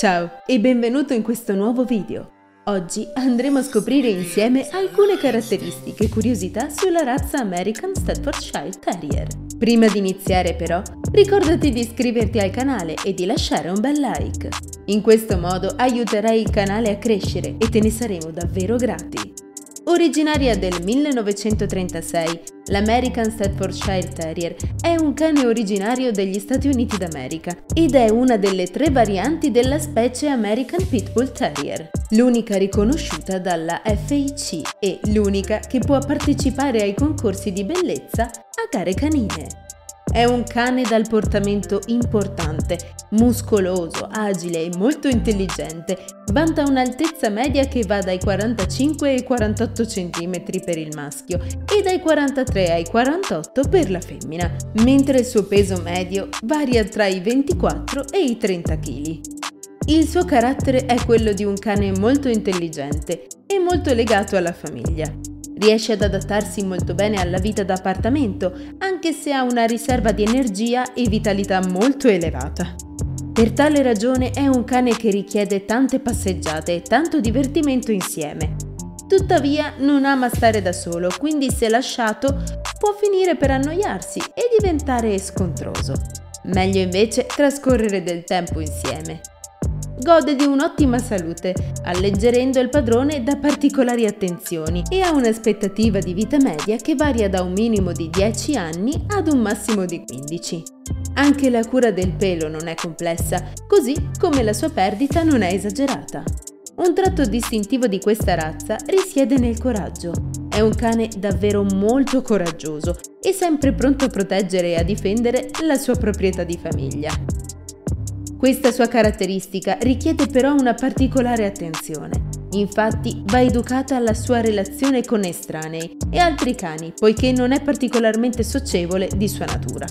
Ciao e benvenuto in questo nuovo video. Oggi andremo a scoprire insieme alcune caratteristiche e curiosità sulla razza American Staffordshire Terrier. Prima di iniziare però, ricordati di iscriverti al canale e di lasciare un bel like. In questo modo aiuterai il canale a crescere e te ne saremo davvero grati. Originaria del 1936, l'American Staffordshire Terrier è un cane originario degli Stati Uniti d'America ed è una delle tre varianti della specie American Pitbull Terrier, l'unica riconosciuta dalla FIC e l'unica che può partecipare ai concorsi di bellezza a gare canine. È un cane dal portamento importante, muscoloso, agile e molto intelligente. Vanta un'altezza media che va dai 45 ai 48 cm per il maschio e dai 43 ai 48 per la femmina, mentre il suo peso medio varia tra i 24 e i 30 kg. Il suo carattere è quello di un cane molto intelligente e molto legato alla famiglia. Riesce ad adattarsi molto bene alla vita d'appartamento, anche se ha una riserva di energia e vitalità molto elevata. Per tale ragione è un cane che richiede tante passeggiate e tanto divertimento insieme. Tuttavia non ama stare da solo, quindi se lasciato può finire per annoiarsi e diventare scontroso. Meglio invece trascorrere del tempo insieme gode di un'ottima salute, alleggerendo il padrone da particolari attenzioni e ha un'aspettativa di vita media che varia da un minimo di 10 anni ad un massimo di 15. Anche la cura del pelo non è complessa, così come la sua perdita non è esagerata. Un tratto distintivo di questa razza risiede nel coraggio. È un cane davvero molto coraggioso e sempre pronto a proteggere e a difendere la sua proprietà di famiglia. Questa sua caratteristica richiede però una particolare attenzione. Infatti va educata alla sua relazione con estranei e altri cani, poiché non è particolarmente socievole di sua natura.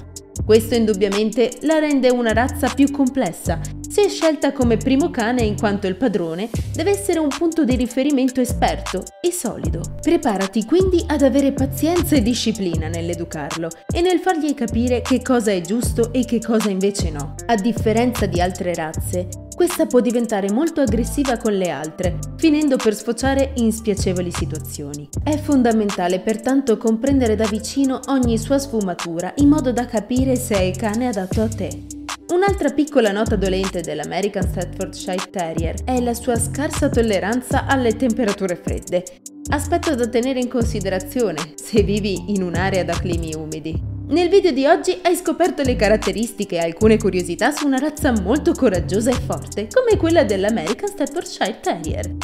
Questo indubbiamente la rende una razza più complessa si scelta come primo cane in quanto il padrone deve essere un punto di riferimento esperto e solido. Preparati quindi ad avere pazienza e disciplina nell'educarlo e nel fargli capire che cosa è giusto e che cosa invece no. A differenza di altre razze, questa può diventare molto aggressiva con le altre, finendo per sfociare in spiacevoli situazioni. È fondamentale pertanto comprendere da vicino ogni sua sfumatura in modo da capire se è il cane adatto a te. Un'altra piccola nota dolente dell'American Staffordshire Terrier è la sua scarsa tolleranza alle temperature fredde, aspetto da tenere in considerazione se vivi in un'area da climi umidi. Nel video di oggi hai scoperto le caratteristiche e alcune curiosità su una razza molto coraggiosa e forte come quella dell'American Staffordshire Terrier.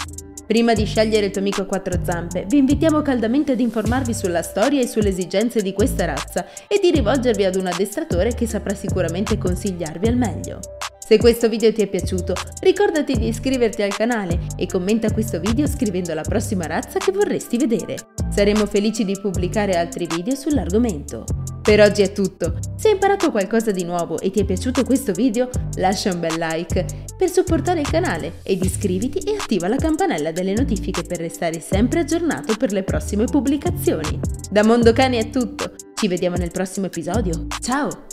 Prima di scegliere il tuo amico a quattro zampe, vi invitiamo caldamente ad informarvi sulla storia e sulle esigenze di questa razza e di rivolgervi ad un addestratore che saprà sicuramente consigliarvi al meglio. Se questo video ti è piaciuto, ricordati di iscriverti al canale e commenta questo video scrivendo la prossima razza che vorresti vedere. Saremo felici di pubblicare altri video sull'argomento. Per oggi è tutto. Se hai imparato qualcosa di nuovo e ti è piaciuto questo video, lascia un bel like per supportare il canale ed iscriviti e attiva la campanella delle notifiche per restare sempre aggiornato per le prossime pubblicazioni. Da Mondo Cani è tutto, ci vediamo nel prossimo episodio. Ciao!